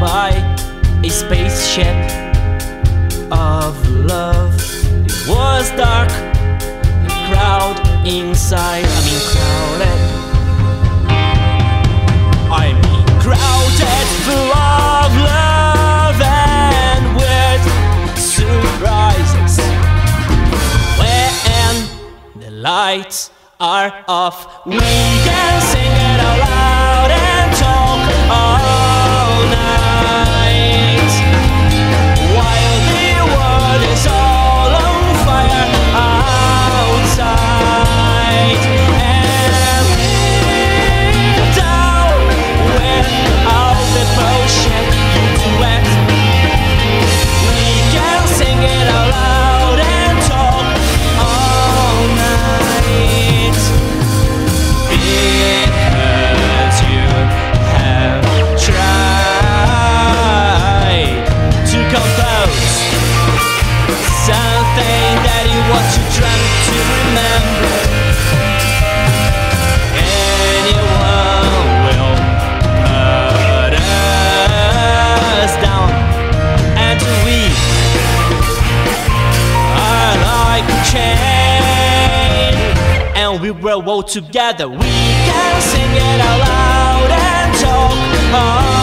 by a spaceship of love. It was dark, the crowd inside, I mean, crowded. I mean, crowded full of love and weird surprises. When the lights are off, we can sing it aloud. And we will walk together. We can sing it out loud and talk all